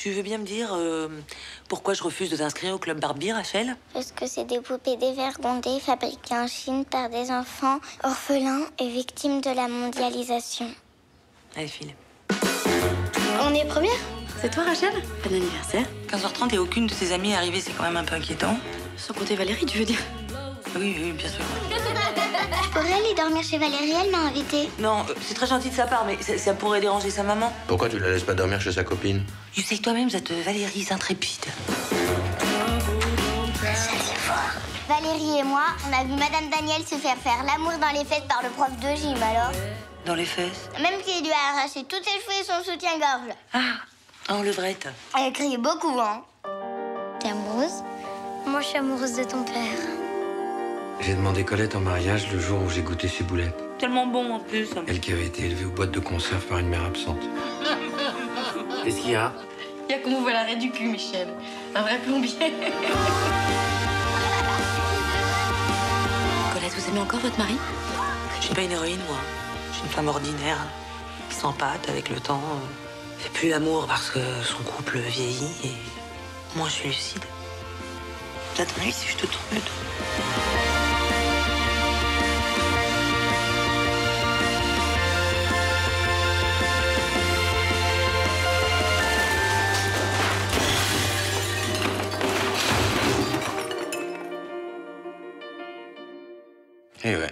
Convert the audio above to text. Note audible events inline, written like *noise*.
Tu veux bien me dire euh, pourquoi je refuse de t'inscrire au club Barbie, Rachel? Parce que c'est des poupées dévergondées fabriquées en Chine par des enfants orphelins et victimes de la mondialisation. Allez, file. On est première? C'est toi, Rachel? Bon anniversaire. 15h30 et aucune de tes amies est arrivée, c'est quand même un peu inquiétant. Sans compter Valérie, tu veux dire? Oui, oui, bien sûr. Je pourrais aller dormir chez Valérie, elle m'a invitée. Non, euh, c'est très gentil de sa part, mais ça, ça pourrait déranger sa maman. Pourquoi tu la laisses pas dormir chez sa copine Tu sais toi-même, cette Valérie est intrépide. Valérie et moi, on a vu Madame Daniel se faire faire l'amour dans les fesses par le prof de gym, alors. Dans les fesses. Même qu'il lui a arraché toutes ses cheveux et son soutien-gorge. Ah, en levrette. Elle criait beaucoup, hein. T'es amoureuse? Moi, je suis amoureuse de ton père. J'ai demandé Colette en mariage le jour où j'ai goûté ses boulettes. Tellement bon en plus. Elle qui avait été élevée aux boîtes de conserve par une mère absente. Qu'est-ce qu'il y a? Il y a qu'on vous voit l'arrêt du cul, Michel. Un vrai plombier. *laughs* Colette, vous aimez encore votre mari? Je suis pas une héroïne, moi. Je suis une femme ordinaire, qui s'empâte avec le temps. euh, fait plus l'amour parce que son couple vieillit et moi je suis lucide. J'attends lui si je te tourne 因为。